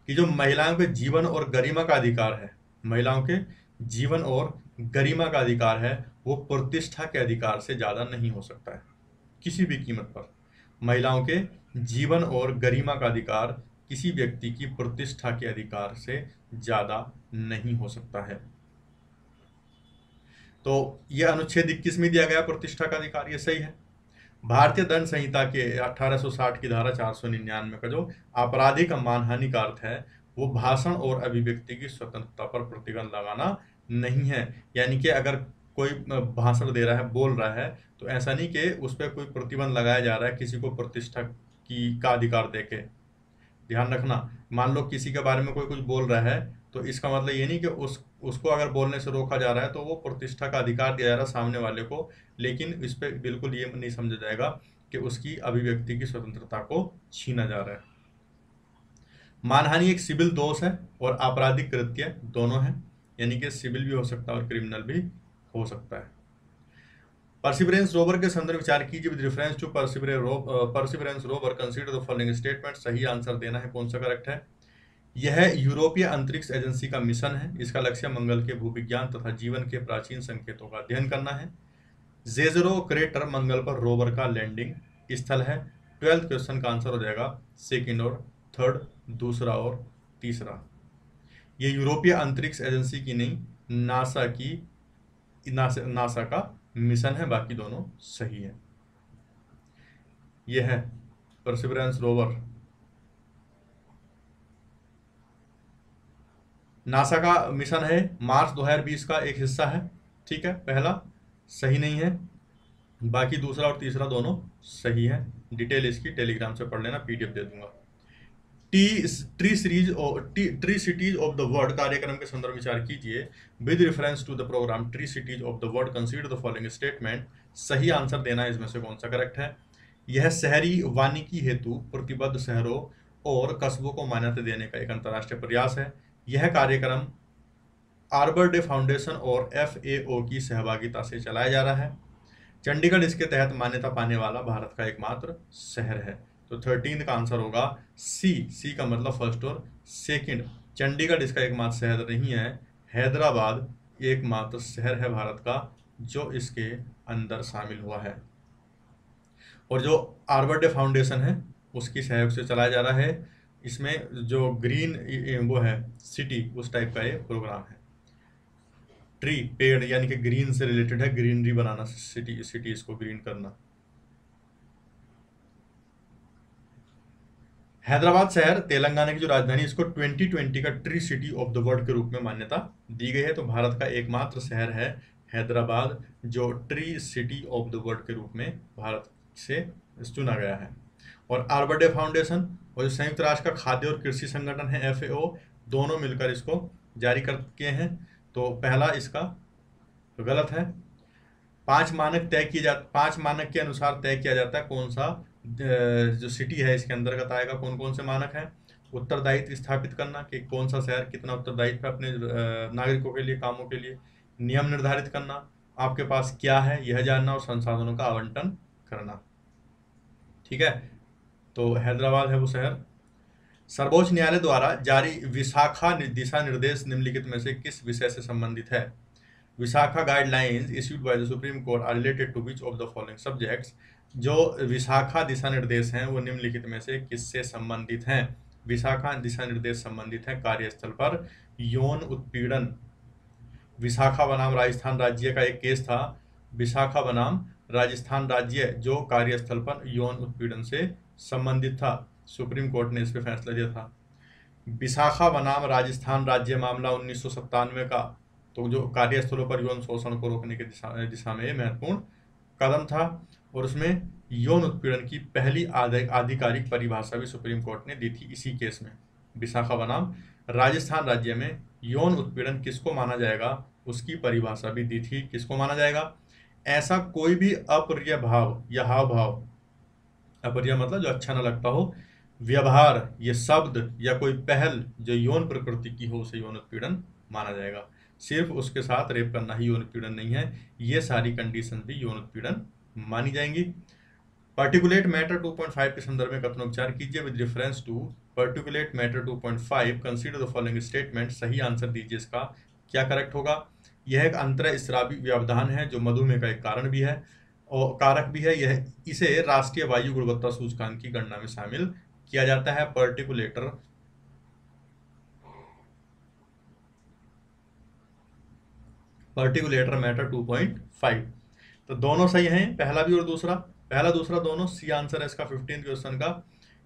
कि जो महिलाओं के जीवन और गरिमा का अधिकार है, महिलाओं के जीवन और गरिमा का अधिकार है वो प्रतिष्ठा के अधिकार से ज़्यादा नहीं हो सकता है। किसी भी कीमत पर। महिलाओं के जीवन और गरिमा का अधिकार किसी व्यक्ति की प्रतिष्ठा के अधिकार से ज़्यादा नहीं हो सकता है। तो यह अनुच्छेद इक्कीस में दिया गया प्रतिष्ठा का अधिकार, यह सही है। भारतीय दंड संहिता के 1860 की धारा चार सौ निन्यानवे का जो आपराधिक मानहानि का अर्थ है, वो भाषण और अभिव्यक्ति की स्वतंत्रता पर प्रतिबंध लगाना नहीं है। यानी कि अगर कोई भाषण दे रहा है, बोल रहा है तो ऐसा नहीं कि उस पर कोई प्रतिबंध लगाया जा रहा है, किसी को प्रतिष्ठा की, का अधिकार दे के। ध्यान रखना, मान लो किसी के बारे में कोई कुछ बोल रहा है तो इसका मतलब ये नहीं कि उस, उसको अगर बोलने से रोका जा रहा है तो वो प्रतिष्ठा का अधिकार दिया जा रहा है सामने वाले को, लेकिन इस पर बिल्कुल ये नहीं समझा जाएगा कि उसकी अभिव्यक्ति की स्वतंत्रता को छीना जा रहा है। मानहानि एक सिविल दोष है और आपराधिक कृत्य दोनों है, यानी कि सिविल भी हो सकता है और क्रिमिनल भी हो सकता है। परसिवरेंस रोवर के संदर्भ विचार कीजिए with reference to Perseverance rover consider the following statement सही आंसर देना है, कौन सा करेक्ट है? यह यूरोपीय अंतरिक्ष एजेंसी का मिशन है, इसका लक्ष्य मंगल के भूविज्ञान तथा जीवन के प्राचीन संकेतों का अध्ययन करना है। जेजरो क्रेटर मंगल पर रोवर का लैंडिंग स्थल है। ट्वेल्थ क्वेश्चन का आंसर हो जाएगा सेकेंड और थर्ड दूसरा और तीसरा। ये यूरोपीय अंतरिक्ष एजेंसी की नहीं नासा की नासा, नासा का मिशन है बाकी दोनों सही है। यह है परसिवरेंस रोवर नासा का मिशन है मार्च 2020 का एक हिस्सा है ठीक है? पहला सही नहीं है बाकी दूसरा और तीसरा दोनों सही है। डिटेल इसकी टेलीग्राम से पढ़ लेना पीडीएफ दे दूँगा। टी ट्री सीरीज़ और T tree cities of the world कार्यक्रम के संदर्भ विचार कीजिए। With reference to the programme tree cities of the world consider the following statement सही आंसर देना है इसमें से कौन सा करेक्ट है? यह शहरी वानिकी हेतु, प्रतिबद्ध शहरों और कस्बों को मान्यता देने का एक अंतर्राष्ट्रीय प्रयास है। यह कार्यक्रम आर्बर डे फाउंडेशन और एफएओ की सहभागिता से चलाया जा रहा है। चंडीगढ़ इसके तहत मान्यता पाने वाला भारत का एकमात्र शहर है। तो थर्टीन का आंसर होगा सी सी का मतलब फ़र्स्ट और सेकंड चंडीगढ़ इसका एकमात्र शहर नहीं है, हैदराबाद एकमात्र शहर है भारत का, जो इसके अंदर शामिल हुआ है। और जो आर्बर डे फाउंडेशन है, उसकी सहयोग से चलाया जा रहा है। इसमें जो ग्रीन वो है सिटी उस टाइप का ये प्रोग्राम है। ट्री पेड़, यानी कि ग्रीन से रिलेटेड है ग्रीनरी बनाना सिटी सिटीज़ को ग्रीन करना। हैदराबाद शहर, तेलंगाना की जो राजधानी इसको 2020 का tree city of the world के रूप में मान्यता दी गई है। तो भारत का एकमात्र शहर है हैदराबाद, जो tree city of the world के रूप में भारत से चुना गया है। और आर्बर डे फाउंडेशन और जो संयुक्त राष्ट्र का खाद्य और कृषि संगठन है एफ़ दोनों मिलकर इसको जारी कर किए हैं। तो पहला इसका गलत है। पाँच मानक तय किए जा, पाँच मानक के अनुसार तय किया जाता है कौन सा जो सिटी है, इसके अंतर्गत आएगा कौन कौन से मानक हैं? उत्तरदायित्व स्थापित करना कि कौन सा शहर कितना उत्तरदायित्व है अपने नागरिकों के लिए, कामों के लिए? नियम निर्धारित करना। आपके पास क्या है, यह जानना और संसाधनों का आवंटन करना। ठीक है? तो हैदराबाद है वो शहर। सर्वोच्च न्यायालय द्वारा जारी विशाखा दिशा निर्देश निम्नलिखित में से किस विषय से संबंधित है? Vishakha guidelines issued by the Supreme Court are related to which of the following subjects जो विशाखा दिशा निर्देश हैं, वो निम्नलिखित में से किससे संबंधित हैं? विशाखा दिशा निर्देश संबंधित हैं कार्यस्थल पर यौन उत्पीड़न। विशाखा बनाम राजस्थान राज्य का एक केस था। विशाखा बनाम राजस्थान राज्य जो कार्यस्थल पर यौन उत्पीड़न से संबंधित था। सुप्रीम कोर्ट ने इस पर फैसला दिया था। विशाखा बनाम राजस्थान राज्य मामला उन्नीस सौ सत्तानवे का तो जो कार्यस्थलों पर यौन शोषण को रोकने के दिशा दिशा में महत्वपूर्ण कदम था और उसमें यौन उत्पीड़न की पहली आधिकारिक परिभाषा भी सुप्रीम कोर्ट ने दी थी इसी केस में। विशाखा बनाम राजस्थान राज्य में यौन उत्पीड़न किसको माना जाएगा, उसकी परिभाषा भी दी थी। किसको माना जाएगा? ऐसा कोई भी अप्रिय भाव या हाव भाव अप्रिय मतलब जो अच्छा ना लगता हो, व्यवहार, ये शब्द या कोई पहल जो यौन प्रकृति की हो, उसे यौन उत्पीड़न माना जाएगा। सिर्फ़ उसके साथ रेप करना ही यौन उत्पीड़न नहीं है, ये सारी कंडीशन भी यौन उत्पीड़न मानी जाएँगी। पर्टिकुलेट मैटर 2.5 के संदर्भ में कथनोपचार कीजिए with reference to particulate matter 2.5 consider the following statement सही आंसर दीजिए इसका, क्या करेक्ट होगा? यह एक अंतर स्त्रावी व्यवधान है, जो मधुमेह का एक कारण भी है, और कारक भी है, यह इसे राष्ट्रीय वायु गुणवत्ता सूचकांक की गणना में शामिल किया जाता है। पर्टिकुलेटर पर्टिकुलेटर मैटर 2.5 तो दोनों सही हैं, पहला भी और दूसरा। पहला, दूसरा दोनों सी आंसर है इसका फिफ्टीन क्वेश्चन का।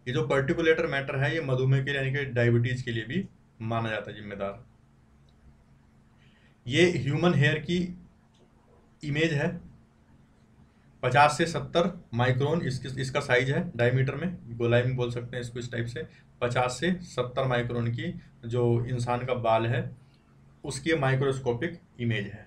ये जो पर्टिकुलेटर मैटर है, ये मधुमेह के लिए यानी कि डायबिटीज़ के लिए भी माना जाता है, जिम्मेदार। ये ह्यूमन हेयर की इमेज है। पचास से सत्तर माइक्रोन इसकी, इसका साइज़ है डायमीटर में। गोलाई में बोल सकते हैं इसको इस टाइप से। पचास से सत्तर माइक्रोन की जो इंसान का बाल है उसकी माइक्रोस्कोपिक इमेज है।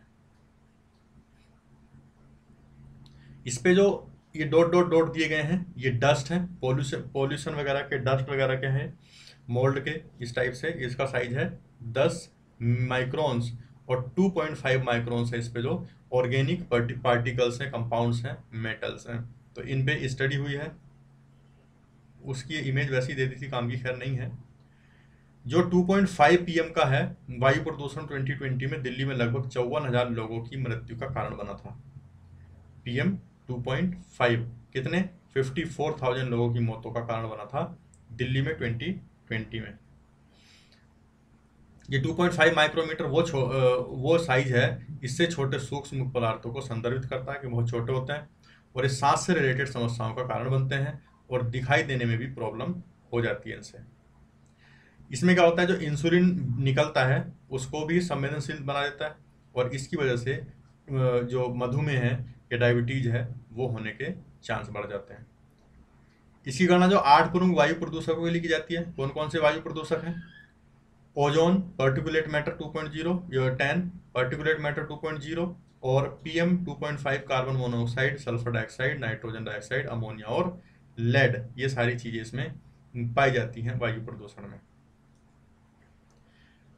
इस पे जो ये डॉट डॉट डॉट दिए गए हैं, ये डस्ट है पोल्यूशन पोल्यूशन वगैरह के डस्ट वगैरह के हैं मोल्ड के, इस टाइप से, इसका साइज़ है दस माइक्रोन्स और 2.5 माइक्रोन्स है इस पे जो ऑर्गेनिक पार्टिकल्स हैं कंपाउंड्स हैं मेटल्स हैं। तो इन पे स्टडी हुई है। उसकी इमेज वैसी दे दी थी, काम की खैर नहीं है। जो 2.5 पीएम का है वायु प्रदूषण 2020 में दिल्ली में लगभग चौवन हज़ार लोगों की मृत्यु का कारण बना था। पीएम 2.5 कितने? 54,000 लोगों की मौतों का कारण बना था दिल्ली में 2020 में। ये 2.5 माइक्रोमीटर वो वो साइज़ है इससे छोटे सूक्ष्म पदार्थों को संदर्भित करता है कि बहुत छोटे होते हैं और ये सांस से रिलेटेड समस्याओं का कारण बनते हैं और दिखाई देने में भी प्रॉब्लम हो जाती है इनसे। इसमें क्या होता है, जो इंसुलिन निकलता है, उसको भी संवेदनशील बना देता है और इसकी वजह से जो मधुमेह है, या डायबिटीज़ है, वो होने के चांस बढ़ जाते हैं। इसकी गणना जो आठ प्रमुख वायु प्रदूषकों के लिए की जाती है। कौन कौन से वायु प्रदूषक हैं? ओजोन पर्टिकुलेट मैटर 2.0 या टेन पर्टिकुलेट मैटर 2.0 और PM 2.5 carbon monoxide sulphur dioxide nitrogen dioxide ammonia और लेड ये सारी चीज़ें इसमें पाई जाती हैं वायु प्रदूषण में।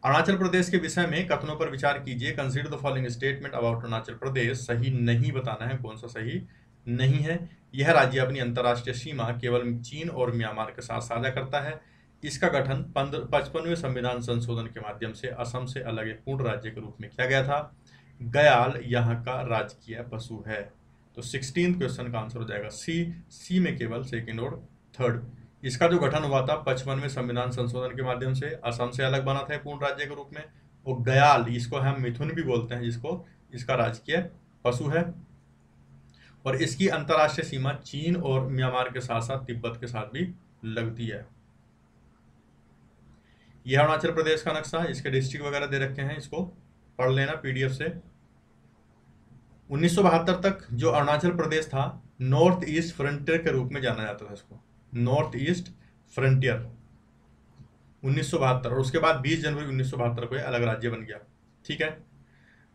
अरुणाचल प्रदेश के विषय में कथनों पर विचार कीजिए। Consider the following statement about Arunachal Pradesh सही नहीं बताना है, कौन सा सही नहीं है? यह राज्य अपनी अंतर्राष्ट्रीय सीमा केवल चीन और म्यांमार के साथ साझा करता है। इसका गठन पचपनवे संविधान संशोधन के माध्यम से असम से अलग एक पूर्ण राज्य के रूप में किया गया था। गयाल यहाँ का राजकीय पशु है। तो सिक्सटीन क्वेश्चन का आंसर हो जाएगा सी सी में केवल सेकेंड और थर्ड इसका जो गठन हुआ था, पचपन में संविधान संशोधन के माध्यम से, असम से अलग बना था पूर्ण राज्य के रूप में और गयाल, इसको हम मिथुन भी बोलते हैं, जिसको, इसका राजकीय पशु है। और इसकी अंतर्राष्ट्रीय सीमा चीन और म्यांमार के साथ साथ तिब्बत के साथ भी लगती है। यह अरुणाचल प्रदेश का नक्शा, इसके डिस्ट्रिक्ट वगैरह दे रखे हैं, इसको पढ़ लेना पीडीएफ से। उन्नीस सौ बहत्तर तक जो अरुणाचल प्रदेश था, नॉर्थ ईस्ट फ्रंटियर के रूप में जाना जाता था इसको। नॉर्थ ईस्ट फ्रंटियर, उन्नीस सौ बहत्तर, और उसके बाद 20 जनवरी उन्नीस सौ बहत्तर को अलग राज्य बन गया। ठीक है?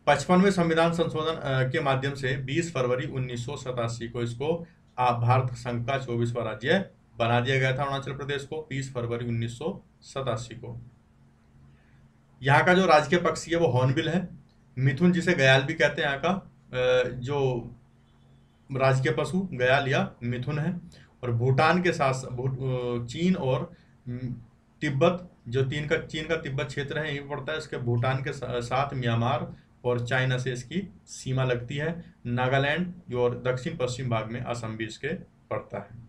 पचपनवे संविधान संशोधन के माध्यम से 20 फरवरी उन्नीस सौ सतासी को इसको भारत संघ का चौबीसवा राज्य बना दिया गया था अरुणाचल प्रदेश को 20 फरवरी उन्नीस सौ सतासी को। यहाँ का जो राजकीय पक्षी है वो हॉर्नबिल है। मिथुन जिसे गयाल भी कहते हैं यहाँ का जो राजकीय पशु, गयाल या मिथुन है। और भूटान के साथ चीन और तिब्बत, जो तीन का, चीन का तिब्बत क्षेत्र है, यही पड़ता है। इसके भूटान के साथ म्यांमार और चाइना से इसकी सीमा लगती है। नागालैंड और दक्षिण पश्चिम भाग में असम भी इसके पड़ता है।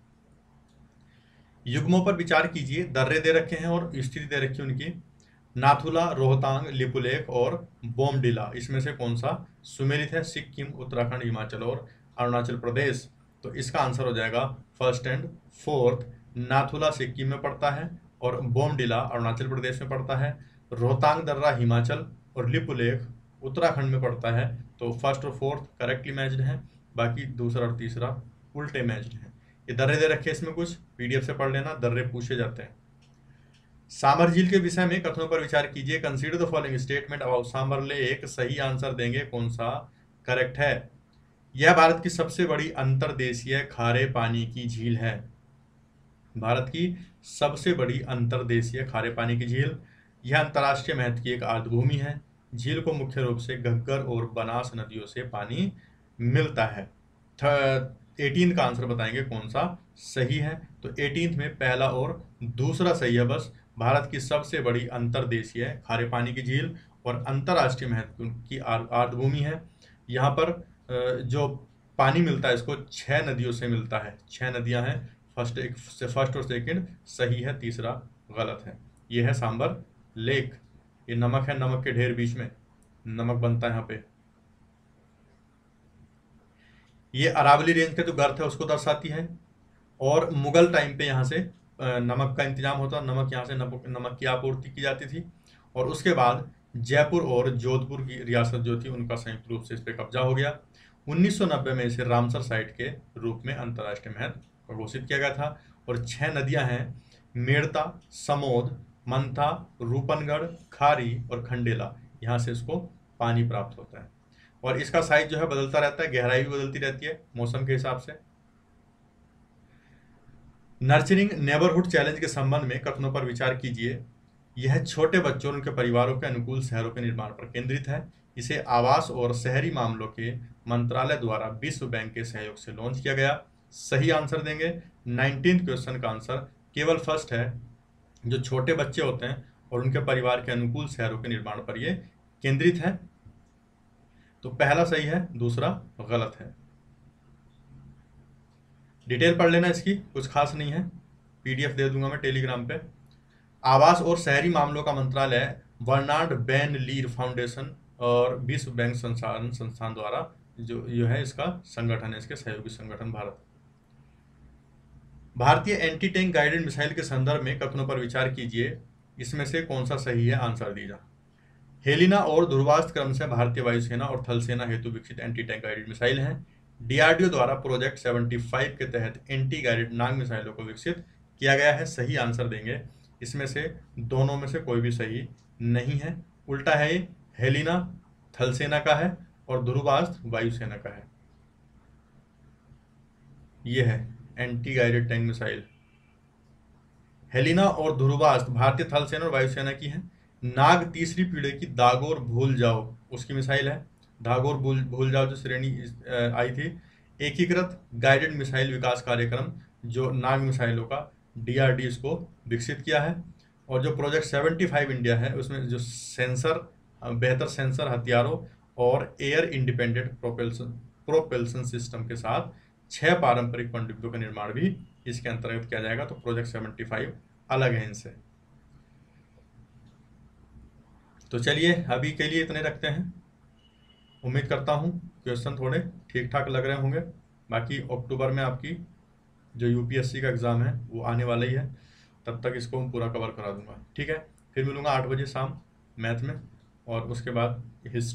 युग्मों पर विचार कीजिए। दर्रे दे रखे हैं और स्थिति दे रखी है उनकी। नाथुला, रोहतांग, लिपुलेख और बोमडिला, इसमें से कौन सा सुमेलित है? सिक्किम, उत्तराखंड, हिमाचल और अरुणाचल प्रदेश। तो इसका आंसर हो जाएगा first and fourth. Nathula Sikkim में पड़ता है और बोमडिला अरुणाचल प्रदेश में पड़ता है। रोहतांग, दर्रा, हिमाचल और लिपुलेख उत्तराखंड में पड़ता है। तो फ़र्स्ट और फोर्थ करेक्टली मैच्ड है, बाकी दूसरा और तीसरा उल्टे मैच्ड है। ये दर्रे दे रखे इसमें कुछ पीडीएफ से पढ़ लेना, दर्रे पूछे जाते हैं। सामर झील के विषय में कथनों पर विचार कीजिए। Consider the following statement about Sambhar lake सही आंसर देंगे कौन सा करेक्ट है? यह भारत की सबसे बड़ी अंतरदेशीय खारे पानी की झील है। भारत की सबसे बड़ी अंतरदेशीय खारे पानी की झील, यह अंतर्राष्ट्रीय महत्व की एक आर्द्रभूमि है। झील को मुख्य रूप से घग्गर और बनास नदियों से पानी मिलता है। एटीन का आंसर बताएँगे कौन सा? सही है। तो एटीन में पहला और दूसरा सही है बस। भारत की सबसे बड़ी अंतरदेशीय खारे पानी की झील और अंतर्राष्ट्रीय महत्व की आर्द्रभूमि है। यहाँ पर जो पानी मिलता है, इसको छह नदियों से मिलता है। छह नदियाँ हैं, फ़र्स्ट एक, से फ़र्स्ट और सेकंड सही है, तीसरा गलत है। ये है सांबर लेक। ये नमक है, नमक के ढेर बीच में। नमक बनता है यहाँ पे। ये अरावली रेंज का जो गर्थ है, उसको दर्शाती है। और मुगल टाइम पे यहाँ से नमक का इंतज़ाम होता, नमक यहाँ से नमक की आपूर्ति की जाती थी। और उसके बाद जयपुर और जोधपुर की रियासत जो थी, उनका संयुक्त रूप से इस पर कब्जा हो गया। 1990 में इसे रामसर साइट के रूप में अंतर्राष्ट्रीय महत्व घोषित किया गया था और छह नदियाँ हैं, मेड़ता, समोद, मंथा, रूपनगढ़, खारी और खंडेला। यहाँ से इसको पानी प्राप्त होता है। और इसका साइज़ जो है बदलता रहता है, गहराई भी बदलती रहती है, मौसम के हिसाब से। नर्चरिंग नेबरहुड चैलेंज के संबंध में कथनों पर विचार कीजिए। यह छोटे बच्चों और उनके परिवारों के अनुकूल शहरों के निर्माण पर केंद्रित है। इसे आवास और शहरी मामलों के मंत्रालय द्वारा विश्व बैंक के सहयोग से लॉन्च किया गया। सही आंसर देंगे। नाइनटीन क्वेश्चन का आंसर केवल फ़र्स्ट है। जो छोटे बच्चे होते हैं और उनके परिवार के अनुकूल शहरों के निर्माण पर यह केंद्रित है। तो पहला सही है, दूसरा गलत है। डिटेल पढ़ लेना इसकी, कुछ खास नहीं है। पीडीएफ दे दूँगा मैं टेलीग्राम पे। आवास और शहरी मामलों का मंत्रालय वर्नार्ड बैन लीर फाउंडेशन और विश्व बैंक संसाधन संस्थान द्वारा जो जो है इसका संगठन है इसके सहयोगी संगठन भारत। भारतीय एंटी टैंक गाइडेड मिसाइल के संदर्भ में कथनों पर विचार कीजिए, इसमें से कौन सा सही है आंसर दीजिए। हेलिना और ध्रुवास्त्र क्रम से भारतीय वायुसेना और थल सेना हेतु विकसित एंटी टैंक गाइडेड मिसाइल हैं डीआरडीओ द्वारा प्रोजेक्ट 75 के तहत एंटी गाइडेड नाग मिसाइलों को विकसित किया गया है। सही आंसर देंगे। इसमें से दोनों में से कोई भी सही नहीं है। उल्टा है ये, हेलिना थल सेना का है और ध्रुवास्त्र वायुसेना का है। यह है anti guided tank missile Helina और ध्रुवास्त्र भारतीय थल सेना और वायुसेना की है। नाग तीसरी पीढ़ी की दागोर भूल जाओ, उसकी मिसाइल है। दागोर भूल भूल जाओ जो श्रेणी आई थी। एकीकृत गाइडेड मिसाइल विकास कार्यक्रम जो नाग मिसाइलों का डीआरडी इसको विकसित किया है। और जो प्रोजेक्ट 75 इंडिया है, उसमें जो सेंसर बेहतर सेंसर हथियारों और air independent propulsion propulsion system के साथ छह पारंपरिक पनडुब्बियों का निर्माण भी इसके अंतर्गत किया जाएगा। तो प्रोजेक्ट 75 अलग है इनसे। तो चलिए, अभी के लिए इतने रखते हैं। उम्मीद करता हूँ क्वेश्चन थोड़े ठीक ठाक लग रहे होंगे। बाकी अक्टूबर में आपकी जो यूपीएससी का एग्ज़ाम है, वो आने वाला ही है। तब तक इसको मैं पूरा कवर करा दूँगा। ठीक है? फिर मिलूँगा आठ बजे शाम मैथ में और उसके बाद हिस्ट्री